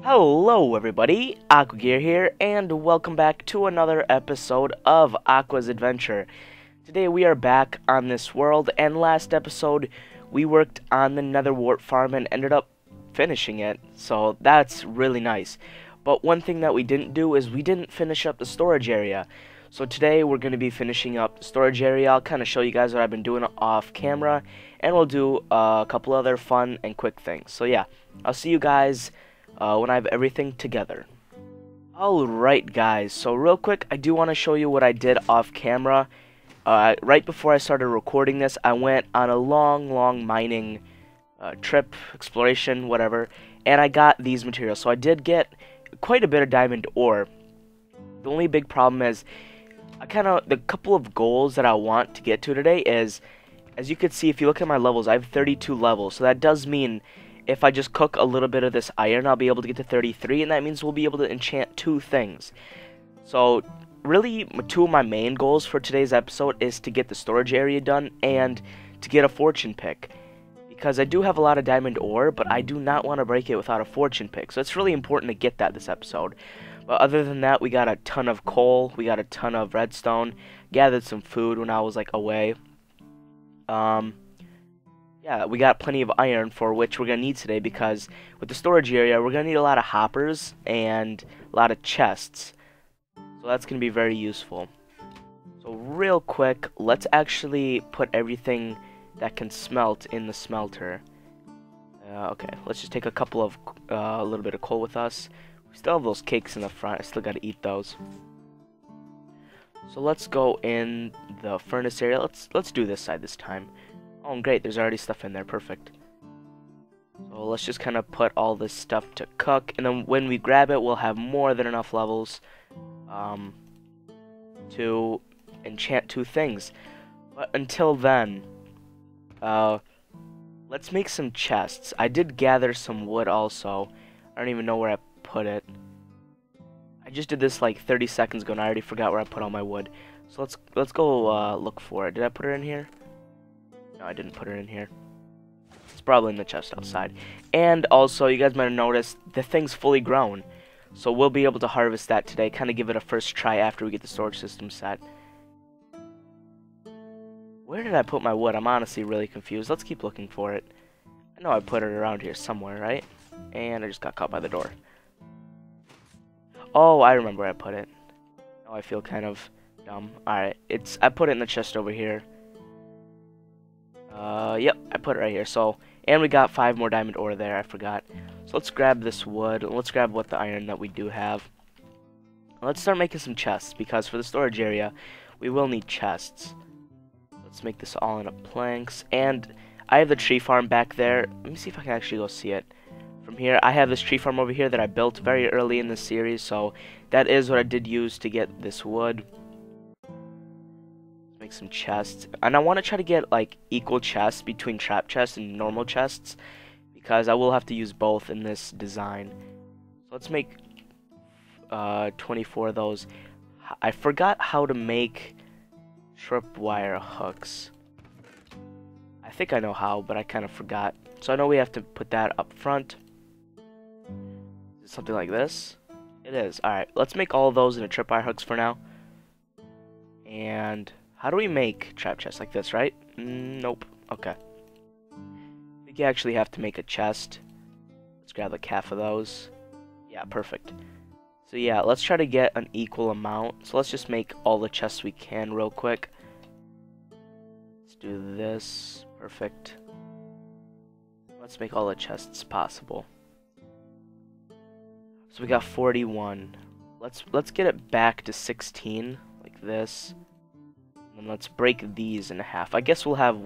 Hello everybody, Aquagear here, and welcome back to another episode of Aqua's Adventure. Today we are back on this world, and last episode we worked on the nether wart farm and ended up finishing it, so that's really nice. But one thing that we didn't do is we didn't finish up the storage area. So today we're going to be finishing up the storage area. I'll kind of show you guys what I've been doing off camera, and we'll do uh, a couple other fun and quick things. So yeah, I'll see you guys uh, when I have everything together. Alright guys, so real quick, I do want to show you what I did off camera. Uh, right before I started recording this, I went on a long, long mining uh, trip, exploration, whatever, and I got these materials. So I did get quite a bit of diamond ore. The only big problem is, I kind of, the couple of goals that I want to get to today is, as you can see, if you look at my levels, I have 32 levels, so that does mean if I just cook a little bit of this iron, I'll be able to get to 33, and that means we'll be able to enchant two things. So, really, two of my main goals for today's episode is to get the storage area done and to get a fortune pick. Because I do have a lot of diamond ore, but I do not want to break it without a fortune pick. So it's really important to get that this episode. But other than that, we got a ton of coal, we got a ton of redstone, gathered some food when I was like away. Um, yeah, we got plenty of iron for which we're going to need today because with the storage area, we're going to need a lot of hoppers and a lot of chests. So that's going to be very useful. So real quick, let's actually put everything that can smelt in the smelter. Uh, okay, let's just take a couple of, uh, a little bit of coal with us. We still have those cakes in the front, I still got to eat those. So let's go in the furnace area. Let's let's do this side this time. Oh, great, there's already stuff in there, perfect. So let's just kind of put all this stuff to cook, and then when we grab it, we'll have more than enough levels um, to enchant two things. But until then, uh, let's make some chests. I did gather some wood also. I don't even know where I put it. I just did this like 30 seconds ago, and I already forgot where I put all my wood. So let's let's go uh, look for it. Did I put it in here? No, I didn't put it in here. It's probably in the chest outside. And also, you guys might have noticed, the thing's fully grown. So we'll be able to harvest that today, kind of give it a first try after we get the storage system set. Where did I put my wood? I'm honestly really confused. Let's keep looking for it. I know I put it around here somewhere, right? And I just got caught by the door. Oh, I remember I put it. Oh, I feel kind of dumb. Alright, it's I put it in the chest over here. Uh, yep, I put it right here. So, and we got five more diamond ore there. I forgot. So let's grab this wood. Let's grab what the iron that we do have. Let's start making some chests because for the storage area, we will need chests. Let's make this all into planks. And I have the tree farm back there. Let me see if I can actually go see it. From here, I have this tree farm over here that I built very early in the series, so that is what I did use to get this wood make some chests. And I want to try to get like equal chests between trap chests and normal chests because I will have to use both in this design. So let's make uh, 24 of those. I forgot how to make tripwire hooks. I think I know how, but I kind of forgot. So I know we have to put that up front. Something like this. It is. Alright, let's make all those into tripwire hooks for now. And how do we make trap chests like this, right? Mm, nope. Okay. I think you actually have to make a chest. Let's grab like half of those. Yeah, perfect. So yeah, let's try to get an equal amount. So let's just make all the chests we can real quick. Let's do this. Perfect. Let's make all the chests possible. So we got 41. Let's let's get it back to 16 like this. And let's break these in half. I guess we'll have...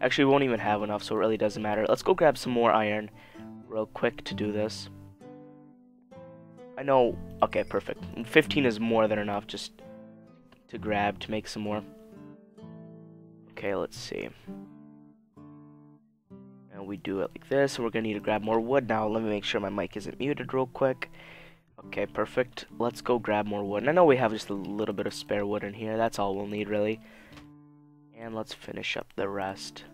Actually, we won't even have enough, so it really doesn't matter. Let's go grab some more iron real quick to do this. I know... Okay, perfect. 15 is more than enough just to grab to make some more. Okay, let's see. And we do it like this. We're going to need to grab more wood now. Let me make sure my mic isn't muted real quick. Okay, perfect. Let's go grab more wood. And I know we have just a little bit of spare wood in here. That's all we'll need, really. And let's finish up the rest.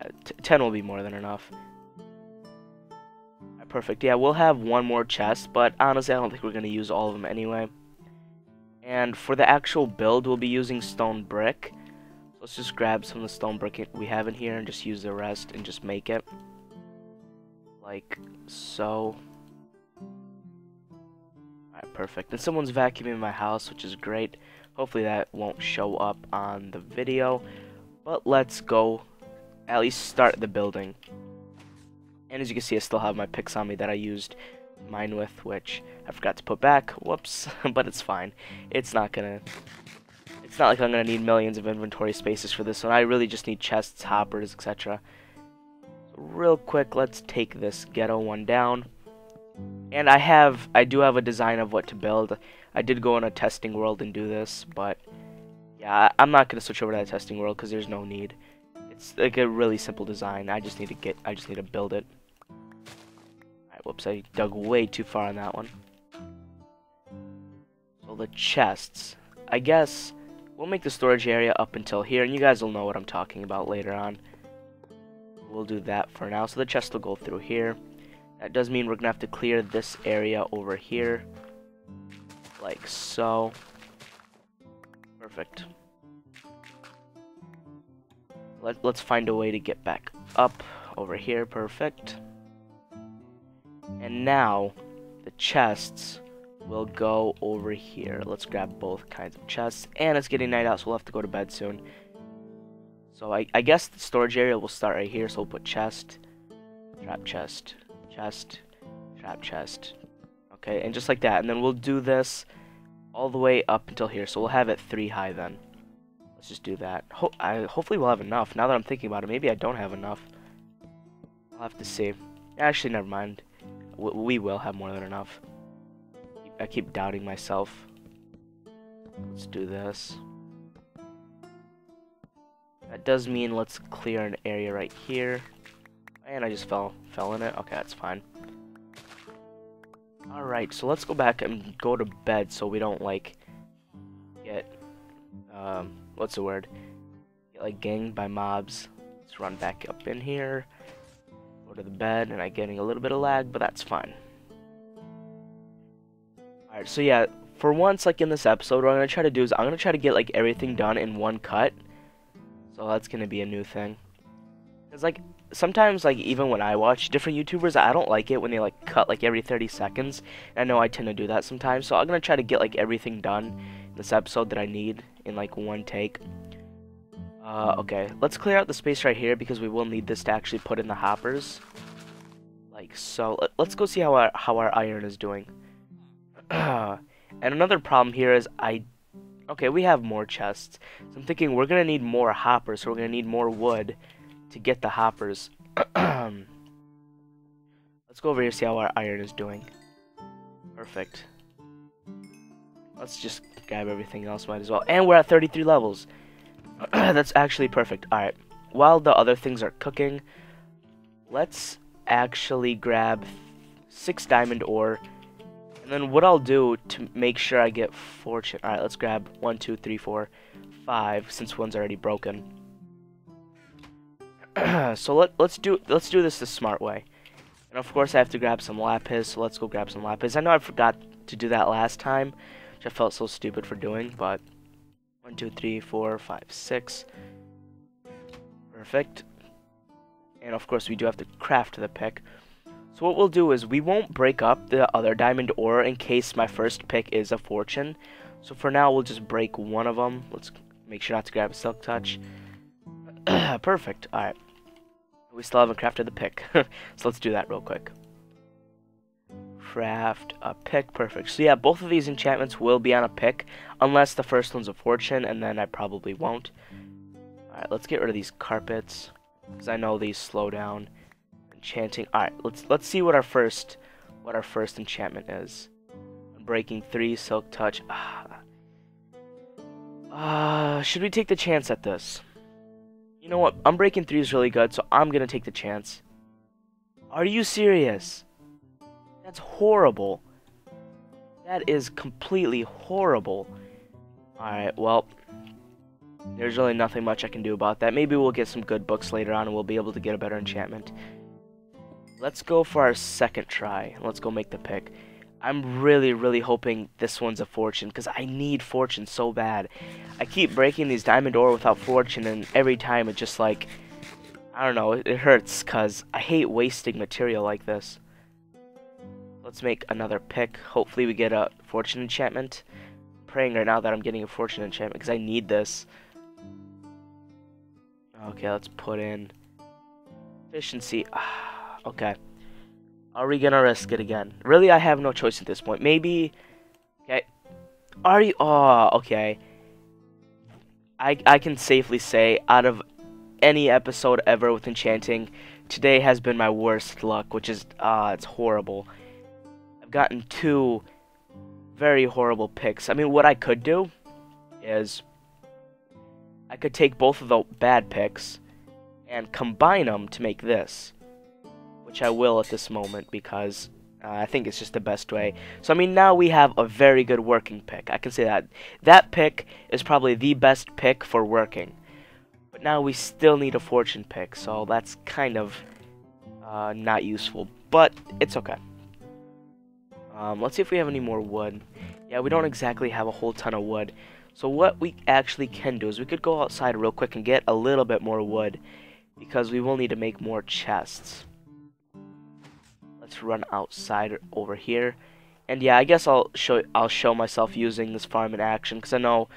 Uh, 10 will be more than enough. perfect. Yeah, we'll have one more chest, but honestly, I don't think we're going to use all of them anyway. And for the actual build, we'll be using stone brick. Let's just grab some of the stone brick we have in here and just use the rest and just make it. Like so. Alright, perfect. And someone's vacuuming my house, which is great. Hopefully that won't show up on the video. But let's go at least start the building. And as you can see, I still have my picks on me that I used mine with, which I forgot to put back. Whoops, but it's fine. It's not gonna... It's not like I'm gonna need millions of inventory spaces for this one. I really just need chests, hoppers, etc. Real quick, let's take this ghetto one down. And I have, I do have a design of what to build. I did go in a testing world and do this, but yeah, I'm not gonna switch over to that testing world because there's no need. It's like a really simple design. I just need to get, I just need to build it. Alright, whoops, I dug way too far on that one. So the chests. I guess we'll make the storage area up until here, and you guys will know what I'm talking about later on. We'll do that for now. So the chest will go through here. That does mean we're to have to clear this area over here. Like so. Perfect. Let, let's find a way to get back up over here. Perfect. And now, the chests will go over here. Let's grab both kinds of chests. And it's getting night out, so we'll have to go to bed soon. So I, I guess the storage area will start right here. So we'll put chest, trap chest, chest, trap chest. Okay, and just like that. And then we'll do this all the way up until here. So we'll have it three high then. Let's just do that. Ho I, hopefully we'll have enough. Now that I'm thinking about it, maybe I don't have enough. I'll have to see. Actually, never mind. W we will have more than enough. I keep doubting myself. Let's do this. That does mean let's clear an area right here. And I just fell fell in it. Okay, that's fine. Alright, so let's go back and go to bed so we don't, like, get, um, what's the word? Get, like, ganged by mobs. Let's run back up in here. Go to the bed, and I'm getting a little bit of lag, but that's fine. Alright, so yeah, for once, like, in this episode, what I'm to try to do is I'm to try to get, like, everything done in one cut. So that's to be a new thing. Because, like, sometimes, like, even when I watch different YouTubers, I don't like it when they, like, cut, like, every 30 seconds. And I know I tend to do that sometimes. So I'm to try to get, like, everything done in this episode that I need in, like, one take. Uh, okay. Let's clear out the space right here because we will need this to actually put in the hoppers. Like so. Let's go see how our, how our iron is doing. and another problem here is I... Okay, we have more chests. So I'm thinking we're going to need more hoppers. So we're going to need more wood to get the hoppers. Let's go over here see how our iron is doing. Perfect. Let's just grab everything else, might as well. And we're at 33 levels. That's actually perfect. Alright, while the other things are cooking, let's actually grab 6 diamond ore. And then what I'll do to make sure I get fortune... Alright, let's grab one, two, three, four, five, since one's already broken. so let let's do let's do this the smart way. And of course I have to grab some lapis, so let's go grab some lapis. I know I forgot to do that last time, which I felt so stupid for doing, but one, two, three, four, five, six. Perfect. And of course we do have to craft the pick. So what we'll do is we won't break up the other diamond ore in case my first pick is a fortune. So for now we'll just break one of them. Let's make sure not to grab a silk touch. Perfect. Alright. We still haven't crafted the pick. so let's do that real quick. Craft a pick. Perfect. So yeah, both of these enchantments will be on a pick. Unless the first one's a fortune, and then I probably won't. Alright, let's get rid of these carpets. Because I know these slow down enchanting. Alright, let's let's see what our first what our first enchantment is. Breaking three, silk touch. Ah. Uh, should we take the chance at this? You know what? Unbreaking 3 is really good, so I'm gonna take the chance. Are you serious? That's horrible. That is completely horrible. Alright, well, there's really nothing much I can do about that. Maybe we'll get some good books later on and we'll be able to get a better enchantment. Let's go for our second try. Let's go make the pick. I'm really, really hoping this one's a fortune because I need fortune so bad. I keep breaking these diamond ore without fortune, and every time it just like, I don't know, it hurts because I hate wasting material like this. Let's make another pick. Hopefully we get a fortune enchantment. I'm praying right now that I'm getting a fortune enchantment because I need this. Okay, let's put in efficiency. Ah. Okay. Are we gonna risk it again? Really, I have no choice at this point. Maybe. Okay. Are you? Oh, okay. I I can safely say, out of any episode ever with enchanting, today has been my worst luck, which is ah, uh, it's horrible. I've gotten two very horrible picks. I mean, what I could do is I could take both of the bad picks and combine them to make this which I will at this moment because uh, I think it's just the best way. So, I mean, now we have a very good working pick. I can say that. That pick is probably the best pick for working. But now we still need a fortune pick, so that's kind of uh, not useful. But it's okay. Um, let's see if we have any more wood. Yeah, we don't exactly have a whole ton of wood. So what we actually can do is we could go outside real quick and get a little bit more wood. Because we will need to make more chests run outside over here and yeah I guess I'll show I'll show myself using this farm in action because I know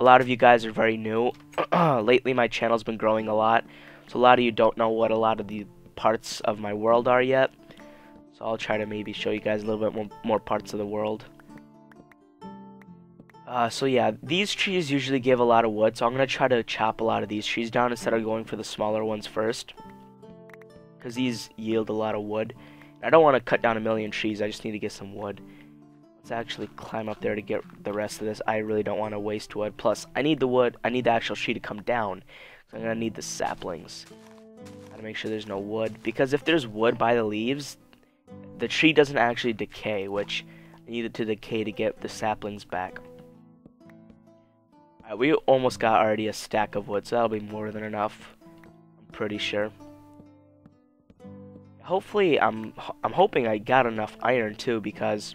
a lot of you guys are very new lately my channel's been growing a lot so a lot of you don't know what a lot of the parts of my world are yet so I'll try to maybe show you guys a little bit more, more parts of the world uh, so yeah, these trees usually give a lot of wood, so I'm going to try to chop a lot of these trees down instead of going for the smaller ones first. Because these yield a lot of wood. I don't want to cut down a million trees, I just need to get some wood. Let's actually climb up there to get the rest of this. I really don't want to waste wood. Plus, I need the wood, I need the actual tree to come down. So I'm going to need the saplings. Gotta make sure there's no wood. Because if there's wood by the leaves, the tree doesn't actually decay, which I need it to decay to get the saplings back. Alright, we almost got already a stack of wood, so that'll be more than enough. I'm pretty sure hopefully I'm I'm hoping I got enough iron too because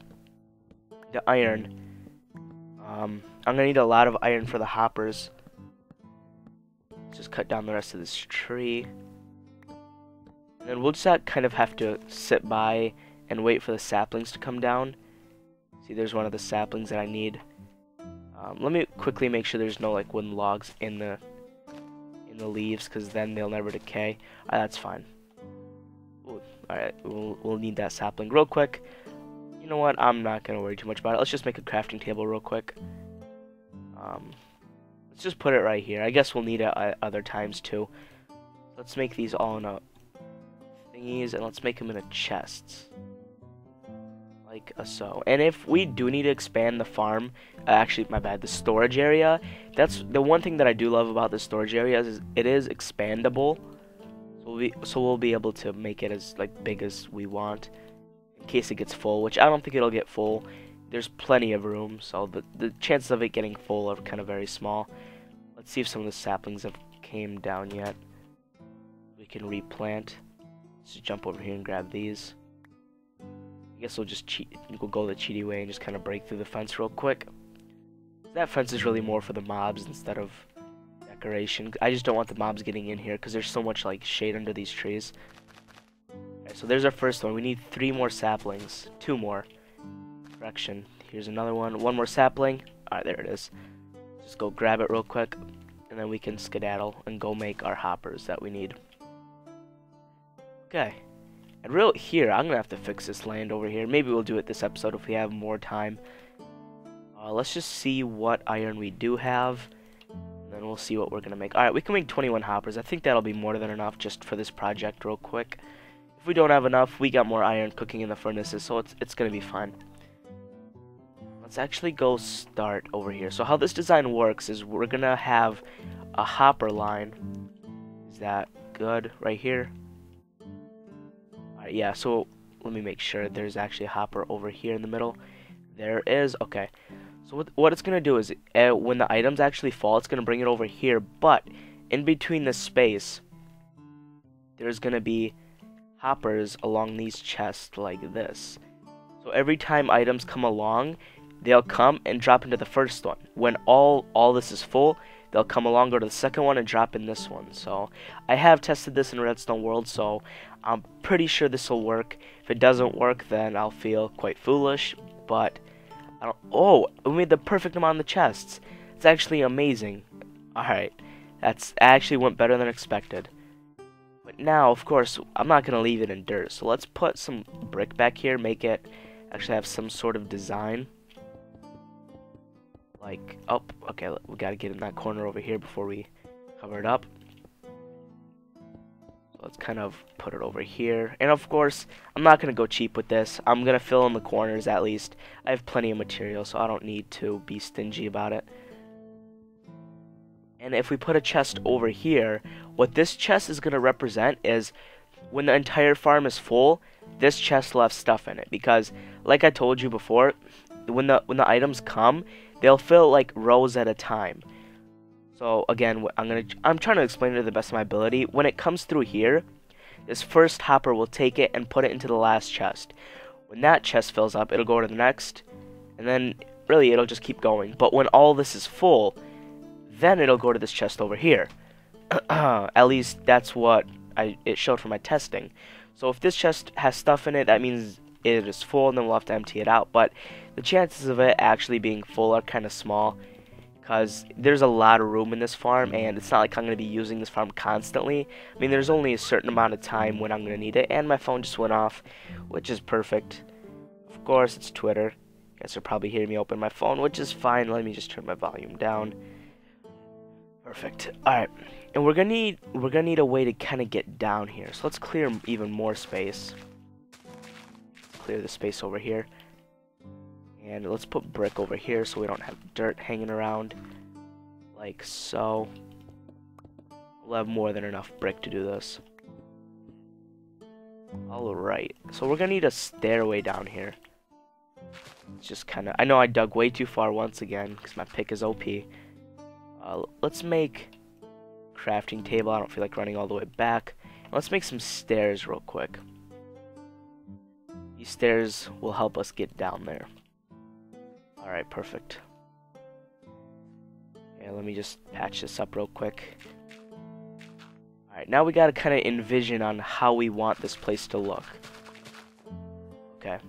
the iron um, I'm gonna need a lot of iron for the hoppers. Just cut down the rest of this tree. And we'll just kind of have to sit by and wait for the saplings to come down. See, there's one of the saplings that I need. Um, let me quickly make sure there's no like wooden logs in the in the leaves, because then they'll never decay. Uh, that's fine. Alright, we'll, we'll need that sapling real quick. You know what, I'm not going to worry too much about it. Let's just make a crafting table real quick. Um, let's just put it right here. I guess we'll need it at other times too. Let's make these all in a thingies, and let's make them in a chests. Like a so. And if we do need to expand the farm, uh, actually, my bad, the storage area, that's the one thing that I do love about the storage area is it is expandable we'll so we'll be able to make it as like big as we want in case it gets full, which I don't think it'll get full. There's plenty of room, so the, the chances of it getting full are kind of very small. Let's see if some of the saplings have came down yet. We can replant. Let's just jump over here and grab these. I guess we'll just cheat. We'll go the cheaty way and just kind of break through the fence real quick. That fence is really more for the mobs instead of decoration. I just don't want the mobs getting in here because there's so much like shade under these trees. Okay, so there's our first one. We need three more saplings. Two more. Correction. Here's another one. One more sapling. Alright, there it is. Just go grab it real quick. And then we can skedaddle and go make our hoppers that we need. Okay. And real here, I'm going to have to fix this land over here. Maybe we'll do it this episode if we have more time. Uh, let's just see what iron we do have then we'll see what we're going to make. Alright, we can make 21 hoppers. I think that'll be more than enough just for this project real quick. If we don't have enough, we got more iron cooking in the furnaces, so it's, it's going to be fine. Let's actually go start over here. So how this design works is we're going to have a hopper line. Is that good right here? Alright, yeah, so let me make sure there's actually a hopper over here in the middle. There is. Okay. So what, what it's going to do is, uh, when the items actually fall, it's going to bring it over here, but in between the space, there's going to be hoppers along these chests like this. So every time items come along, they'll come and drop into the first one. When all all this is full, they'll come along, go to the second one, and drop in this one. So I have tested this in Redstone World, so I'm pretty sure this will work. If it doesn't work, then I'll feel quite foolish. But. Oh, we made the perfect amount of chests. It's actually amazing. All right, that's actually went better than expected. But now, of course, I'm not gonna leave it in dirt. So let's put some brick back here, make it actually have some sort of design. Like, oh, okay, we gotta get in that corner over here before we cover it up. Let's kind of put it over here. And of course, I'm not gonna go cheap with this. I'm gonna fill in the corners at least. I have plenty of material, so I don't need to be stingy about it. And if we put a chest over here, what this chest is gonna represent is when the entire farm is full, this chest have stuff in it. Because, like I told you before, when the when the items come, they'll fill like rows at a time. So again, I'm gonna I'm trying to explain it to the best of my ability. When it comes through here, this first hopper will take it and put it into the last chest. When that chest fills up, it'll go to the next, and then really it'll just keep going. But when all this is full, then it'll go to this chest over here. At least that's what I it showed for my testing. So if this chest has stuff in it, that means it is full, and then we'll have to empty it out. But the chances of it actually being full are kind of small because there's a lot of room in this farm and it's not like I'm going to be using this farm constantly. I mean, there's only a certain amount of time when I'm going to need it and my phone just went off, which is perfect. Of course, it's Twitter. You guys are probably hearing me open my phone, which is fine. Let me just turn my volume down. Perfect. Alright, and we're gonna need we're gonna need a way to kind of get down here. So let's clear even more space. Clear the space over here. And let's put brick over here so we don't have dirt hanging around. Like so. We'll have more than enough brick to do this. Alright, so we're gonna need a stairway down here. It's just kind of... I know I dug way too far once again, because my pick is OP. Uh, let's make crafting table. I don't feel like running all the way back. Let's make some stairs real quick. These stairs will help us get down there. Alright, perfect. Okay, let me just patch this up real quick. Alright, now we gotta kind of envision on how we want this place to look. Okay.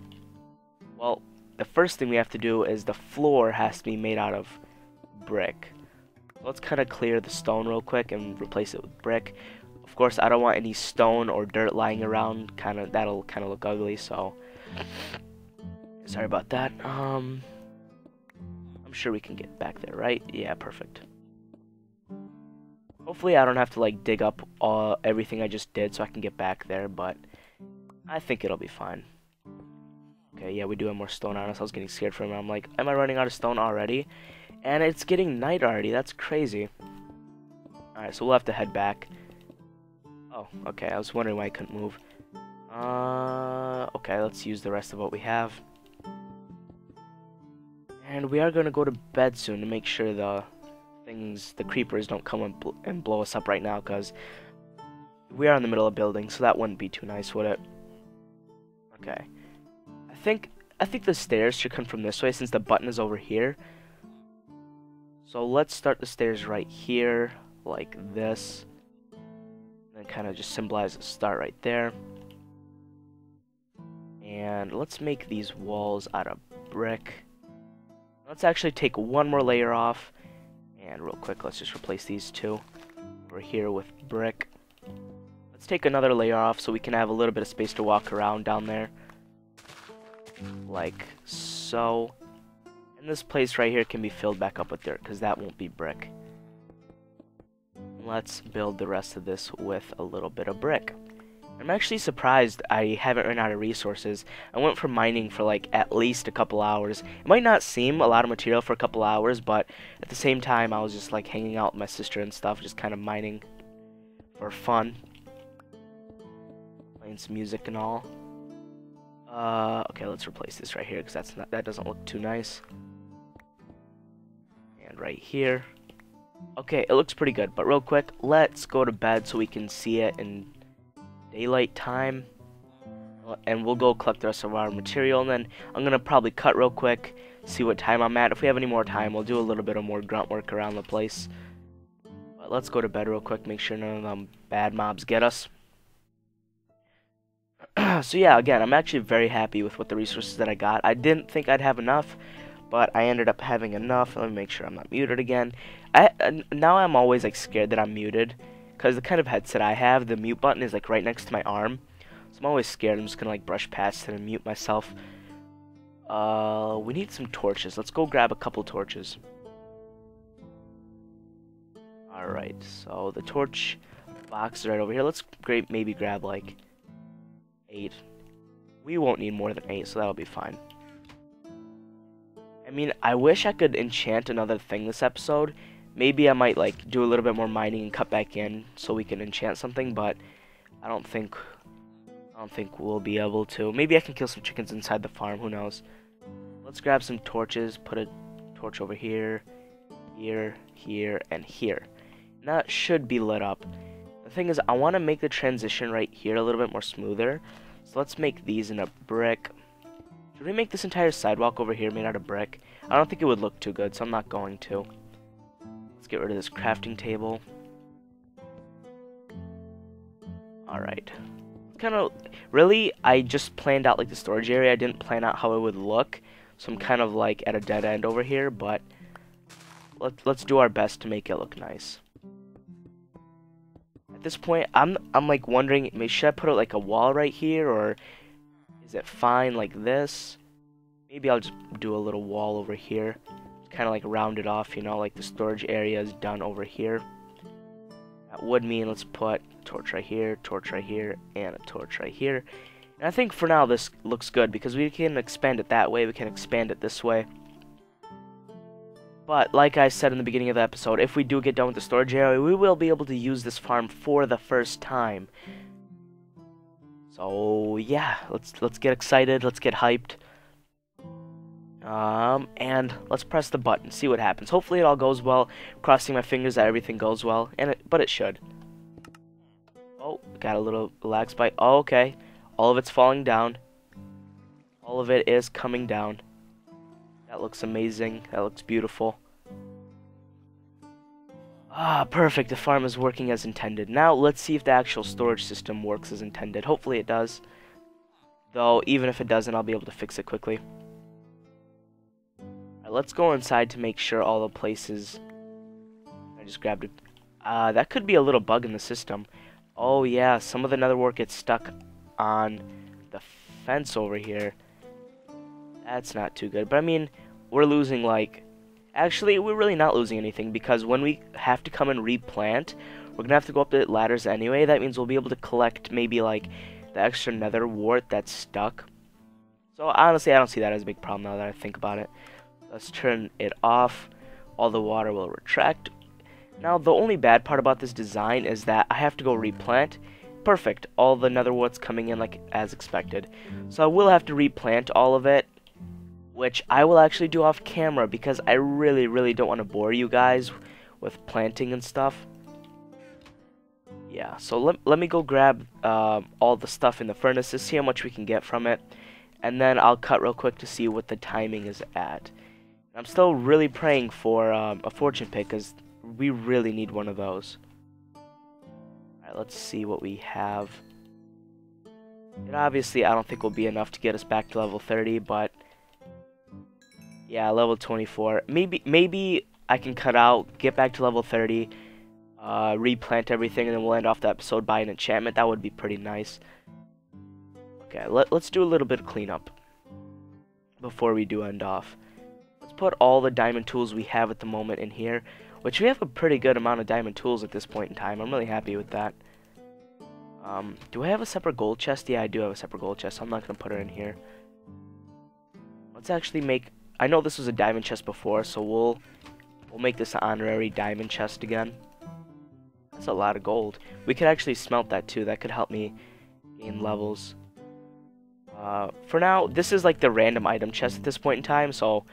Well, the first thing we have to do is the floor has to be made out of brick. Let's kind of clear the stone real quick and replace it with brick. Of course, I don't want any stone or dirt lying around. Kind of that'll kind of look ugly. So sorry about that. Um, I'm sure we can get back there, right? Yeah, perfect. Hopefully, I don't have to like dig up all everything I just did so I can get back there. But I think it'll be fine. Okay, yeah, we do have more stone on us. I was getting scared for a minute. I'm like, am I running out of stone already? And it's getting night already. That's crazy. Alright, so we'll have to head back. Oh, okay. I was wondering why I couldn't move. Uh, okay, let's use the rest of what we have. And we are going to go to bed soon to make sure the things, the creepers don't come and, bl and blow us up right now, because we are in the middle of building, so that wouldn't be too nice, would it? Okay. I think I think the stairs should come from this way since the button is over here. So let's start the stairs right here, like this. And kind of just symbolize the start right there. And let's make these walls out of brick. Let's actually take one more layer off. And real quick, let's just replace these two. Over here with brick. Let's take another layer off so we can have a little bit of space to walk around down there. Like so. And this place right here can be filled back up with dirt, because that won't be brick. Let's build the rest of this with a little bit of brick. I'm actually surprised I haven't run out of resources. I went for mining for like at least a couple hours. It might not seem a lot of material for a couple hours, but at the same time I was just like hanging out with my sister and stuff, just kind of mining for fun. Playing some music and all. Uh, okay, let's replace this right here because that's not that doesn't look too nice And right here. Okay, it looks pretty good, but real quick, let's go to bed so we can see it in daylight time. And we'll go collect the rest of our material, and then I'm to probably cut real quick, see what time I'm at. If we have any more time, we'll do a little bit of more grunt work around the place. But let's go to bed real quick, make sure none of them bad mobs get us. so yeah, again, I'm actually very happy with what the resources that I got. I didn't think I'd have enough, but I ended up having enough. Let me make sure I'm not muted again. I uh, Now I'm always like scared that I'm muted, because the kind of headset I have, the mute button is like right next to my arm. So I'm always scared. I'm just gonna like brush past it and mute myself. Uh, we need some torches. Let's go grab a couple torches. Alright, so the torch box is right over here. Let's maybe grab like eight. We won't need more than eight, so that'll be fine. I mean, I wish I could enchant another thing this episode. Maybe I might like do a little bit more mining and cut back in so we can enchant something, but I don't think I don't think we'll be able to. Maybe I can kill some chickens inside the farm, who knows. Let's grab some torches, put a torch over here, here, here, and here. And that should be lit up. The thing is, I want to make the transition right here a little bit more smoother. So let's make these in a brick. Should we make this entire sidewalk over here made out of brick? I don't think it would look too good, so I'm not going to. Let's get rid of this crafting table. Alright. Kind of, really, I just planned out like the storage area. I didn't plan out how it would look. So I'm kind of like at a dead end over here, but let, let's do our best to make it look nice. At this point, I'm I'm like wondering, should I put it like a wall right here, or is it fine like this? Maybe I'll just do a little wall over here, kind of like round it off, you know, like the storage area is done over here. That would mean let's put torch right here, torch right here, and a torch right here. And I think for now this looks good because we can expand it that way, we can expand it this way. But, like I said in the beginning of the episode, if we do get done with the storage area, we will be able to use this farm for the first time. So, yeah, let's let's get excited, let's get hyped. Um, and let's press the button, see what happens. Hopefully it all goes well. Crossing my fingers that everything goes well, and it, but it should. Oh, got a little lag spike. Oh, okay. All of it's falling down. All of it is coming down. That looks amazing. That looks beautiful. Ah, perfect. The farm is working as intended. Now, let's see if the actual storage system works as intended. Hopefully it does. Though, even if it doesn't, I'll be able to fix it quickly. Let's go inside to make sure all the places... I just grabbed it. Uh, that could be a little bug in the system. Oh, yeah, some of the nether wart gets stuck on the fence over here. That's not too good. But I mean, we're losing like... Actually, we're really not losing anything because when we have to come and replant, we're going to have to go up the ladders anyway. That means we'll be able to collect maybe like the extra nether wart that's stuck. So honestly, I don't see that as a big problem now that I think about it. Let's turn it off. All the water will retract. Now, the only bad part about this design is that I have to go replant. Perfect. All the nether wart's coming in like as expected. So I will have to replant all of it which I will actually do off camera because I really, really don't want to bore you guys with planting and stuff. Yeah, so let, let me go grab uh, all the stuff in the furnaces, see how much we can get from it, and then I'll cut real quick to see what the timing is at. I'm still really praying for um, a fortune pick because we really need one of those. Alright, let's see what we have. It obviously I don't think will be enough to get us back to level 30, but yeah, level 24. Maybe maybe I can cut out, get back to level 30, uh, replant everything, and then we'll end off the episode by an enchantment. That would be pretty nice. Okay, let, let's do a little bit of cleanup before we do end off. Put all the diamond tools we have at the moment in here, which we have a pretty good amount of diamond tools at this point in time. I'm really happy with that. Um, do I have a separate gold chest? Yeah, I do have a separate gold chest. I'm not going to put it in here. Let's actually make I know this was a diamond chest before, so we'll we'll make this an honorary diamond chest again. That's a lot of gold. We could actually smelt that too. That could help me gain levels. Uh, for now, this is like the random item chest at this point in time, so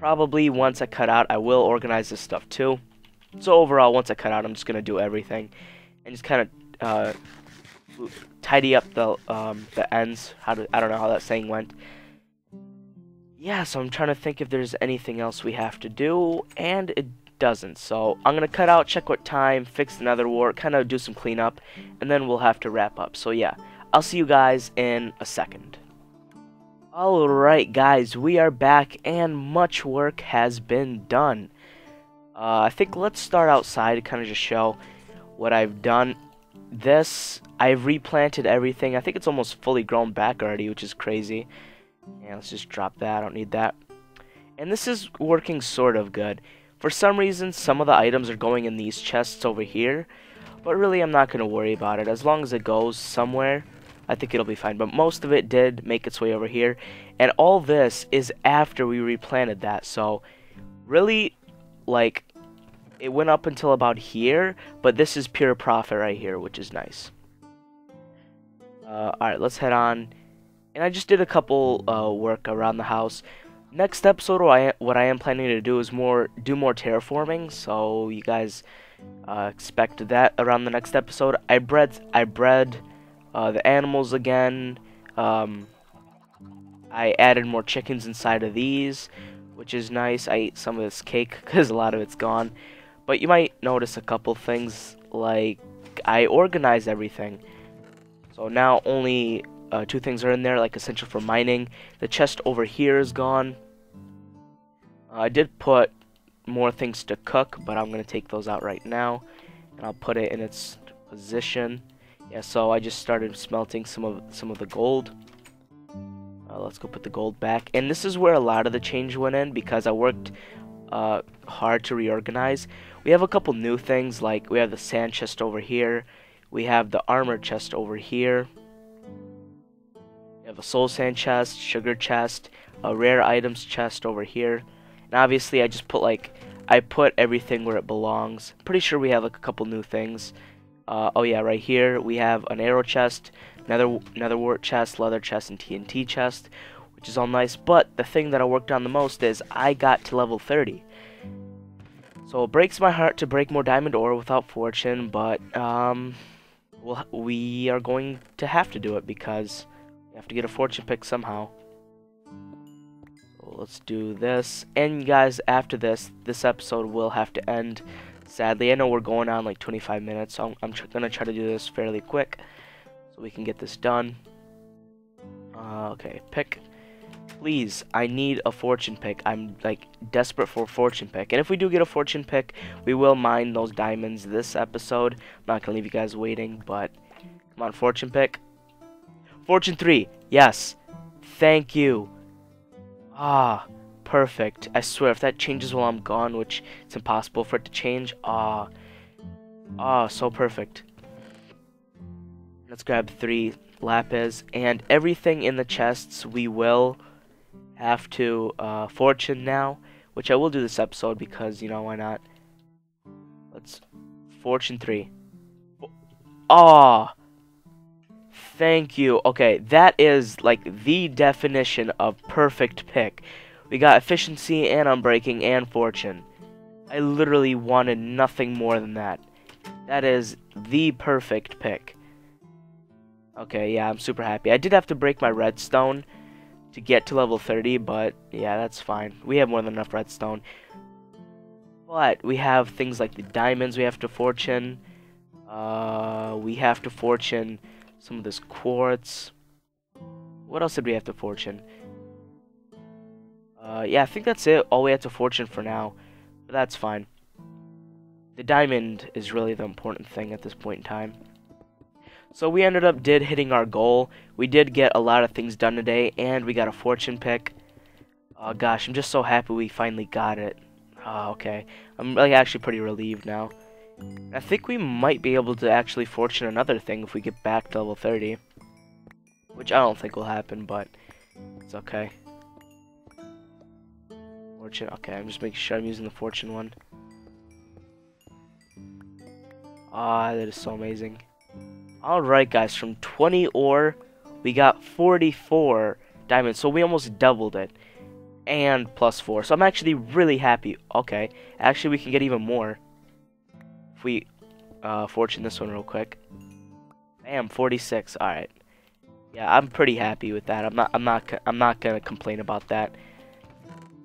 probably once I cut out, I will organize this stuff too. So overall, once I cut out, I'm just going to do everything and just kind of uh, tidy up the um, the ends. How do I don't know how that saying went. Yeah, so I'm trying to think if there's anything else we have to do, and it doesn't. So I'm gonna cut out, check what time, fix the nether wart, kind of do some cleanup, and then we'll have to wrap up. So yeah, I'll see you guys in a second. Alright guys, we are back and much work has been done. Uh, I think let's start outside to kind of just show what I've done. This, I've replanted everything. I think it's almost fully grown back already, which is crazy. Yeah, let's just drop that. I don't need that. And this is working sort of good. For some reason, some of the items are going in these chests over here. But really, I'm not going to worry about it. As long as it goes somewhere, I think it'll be fine. But most of it did make its way over here. And all this is after we replanted that. So, really, like, it went up until about here. But this is pure profit right here, which is nice. Uh, Alright, let's head on and I just did a couple uh, work around the house. Next episode, what I, what I am planning to do is more do more terraforming. So you guys uh, expect that around the next episode. I bred I bred uh, the animals again. Um, I added more chickens inside of these, which is nice. I ate some of this cake because a lot of it's gone. But you might notice a couple things like I organized everything. So now only uh, two things are in there, like essential for mining. The chest over here is gone. Uh, I did put more things to cook, but I'm going to take those out right now. And I'll put it in its position. Yeah, so I just started smelting some of some of the gold. Uh, let's go put the gold back. And this is where a lot of the change went in because I worked uh, hard to reorganize. We have a couple new things, like we have the sand chest over here. We have the armor chest over here We have a soul sand chest, sugar chest, a rare items chest over here. And obviously I just put like, I put everything where it belongs. Pretty sure we have like a couple new things. Uh, oh yeah, right here we have an arrow chest, nether, nether wart chest, leather chest, and TNT chest, which is all nice. But the thing that I worked on the most is I got to level 30. So it breaks my heart to break more diamond ore without fortune, but um, we'll, we are going to have to do it because we have to get a fortune pick somehow. So let's do this. And guys, after this, this episode will have to end. Sadly, I know we're going on like 25 minutes, so I'm, I'm going to try to do this fairly quick so we can get this done. Uh, okay, pick. Please, I need a fortune pick. I'm like desperate for a fortune pick. And if we do get a fortune pick, we will mine those diamonds this episode. I'm not going to leave you guys waiting, but come on, fortune pick. Fortune 3. Yes. Thank you. Ah, perfect. I swear, if that changes while I'm gone, which it's impossible for it to change, ah. Ah, so perfect. Let's grab three lapis. And everything in the chests, we will have to uh, fortune now. Which I will do this episode because, you know, why not? Let's... Fortune 3. Ah! Thank you. Okay, that is like the definition of perfect pick. We got efficiency and unbreaking and fortune. I literally wanted nothing more than that. That is the perfect pick. Okay, yeah, I'm super happy. I did have to break my redstone to get to level 30, but yeah, that's fine. We have more than enough redstone. But we have things like the diamonds we have to fortune. Uh, we have to fortune some of this quartz. What else did we have to fortune? Uh, yeah, I think that's it. All we have to fortune for now. But that's fine. The diamond is really the important thing at this point in time. So we ended up did hitting our goal. We did get a lot of things done today, and we got a fortune pick. Oh gosh, I'm just so happy we finally got it. Oh, okay. I'm like actually pretty relieved now. I think we might be able to actually fortune another thing if we get back to level 30. Which I don't think will happen, but it's okay. Fortune, okay, I'm just making sure I'm using the fortune one. Ah, that is so amazing. Alright guys, from 20 ore, we got 44 diamonds, so we almost doubled it. And plus 4, so I'm actually really happy. Okay, actually we can get even more. If we uh, fortune this one real quick. I am 46. All right. Yeah, I'm pretty happy with that. I'm not. I'm not. I'm not gonna complain about that.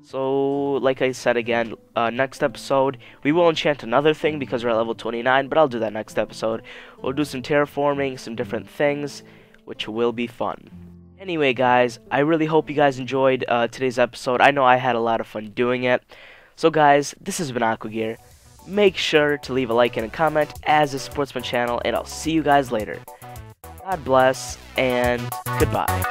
So, like I said again, uh, next episode, we will enchant another thing because we're at level 29, but I'll do that next episode. We'll do some terraforming, some different things, which will be fun. Anyway, guys, I really hope you guys enjoyed uh, today's episode. I know I had a lot of fun doing it. So, guys, this has been Aquagear. Make sure to leave a like and a comment as a Sportsman channel, and I'll see you guys later. God bless, and goodbye.